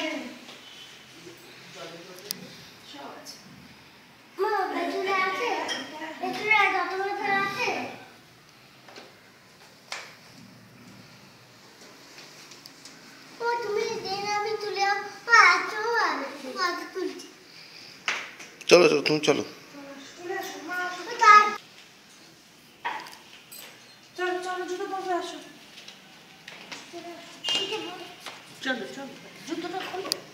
bine. Mă, Betule, atât. Betule, datorită la atât. Mulțumesc de inamitul eu patru oameni. Mă asculti. Cealaltă, atunci cealaltă. جرب جرب جدا حلو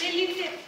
Delícia.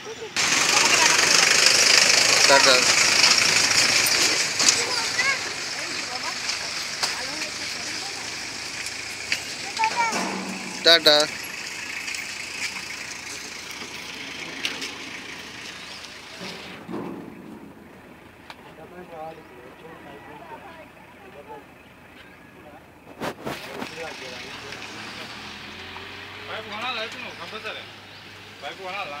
Start the Start the pipe కొనాలి అయితే నువ్వు compulsory pipe కొనాలా